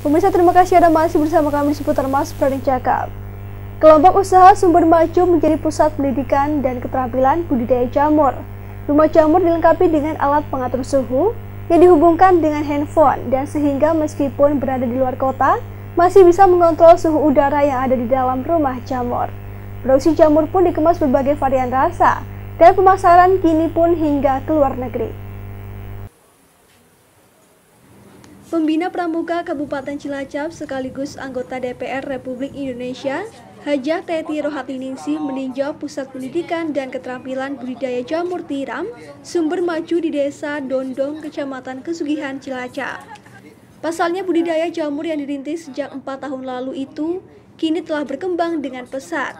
Pemirsa terima kasih Anda masih bersama kami di seputar Mas Prading Cakap. Kelompok usaha Sumber Maju menjadi pusat pendidikan dan keterampilan budidaya jamur. Rumah jamur dilengkapi dengan alat pengatur suhu yang dihubungkan dengan handphone dan sehingga meskipun berada di luar kota, masih bisa mengontrol suhu udara yang ada di dalam rumah jamur. Produksi jamur pun dikemas berbagai varian rasa dan pemasaran kini pun hingga ke luar negeri. Pembina Pramuka Kabupaten Cilacap sekaligus anggota DPR Republik Indonesia, Hajah Teti Rohatiningsih meninjau pusat pendidikan dan keterampilan budidaya jamur tiram sumber maju di desa Dondong, Kecamatan Kesugihan, Cilacap. Pasalnya budidaya jamur yang dirintis sejak empat tahun lalu itu kini telah berkembang dengan pesat.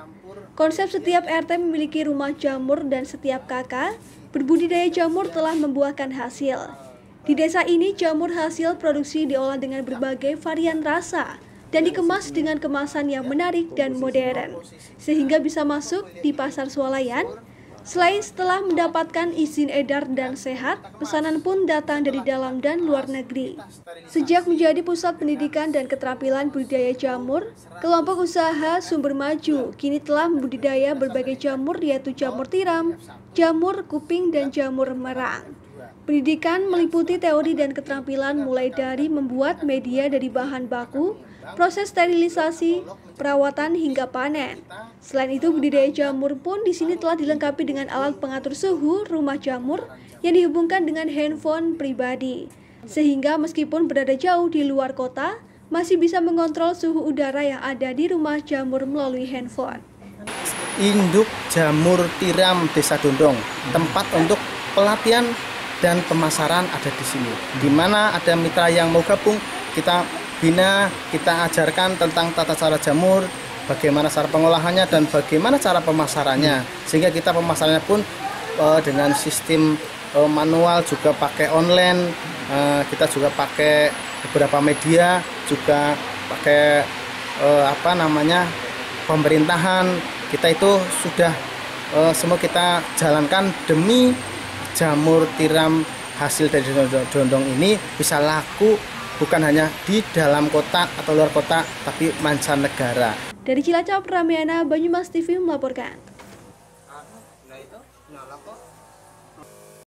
Konsep setiap RT memiliki rumah jamur dan setiap kakak berbudidaya jamur telah membuahkan hasil. Di desa ini, jamur hasil produksi diolah dengan berbagai varian rasa dan dikemas dengan kemasan yang menarik dan modern, sehingga bisa masuk di pasar swalayan. Selain setelah mendapatkan izin edar dan sehat, pesanan pun datang dari dalam dan luar negeri. Sejak menjadi pusat pendidikan dan keterampilan budidaya jamur, kelompok usaha Sumber Maju kini telah membudidaya berbagai jamur yaitu jamur tiram, jamur kuping, dan jamur merang. Pendidikan meliputi teori dan keterampilan mulai dari membuat media dari bahan baku, proses sterilisasi, perawatan hingga panen. Selain itu, budidaya jamur pun di sini telah dilengkapi dengan alat pengatur suhu rumah jamur yang dihubungkan dengan handphone pribadi. Sehingga meskipun berada jauh di luar kota, masih bisa mengontrol suhu udara yang ada di rumah jamur melalui handphone. Induk Jamur Tiram Desa Dondong, tempat untuk pelatihan dan pemasaran ada di sini. Di mana ada mitra yang mau gabung, kita bina, kita ajarkan tentang tata cara jamur, bagaimana cara pengolahannya dan bagaimana cara pemasarannya. Sehingga kita pemasarannya pun uh, dengan sistem uh, manual juga pakai online, uh, kita juga pakai beberapa media, juga pakai apa namanya pemerintahan. Kita itu sudah semua kita jalankan demi jamur tiram hasil dari dondong ini bisa laku bukan hanya di dalam kota atau luar kota tapi mancanegara. Dari Cilacap, Ramiana Banyumas TV melaporkan.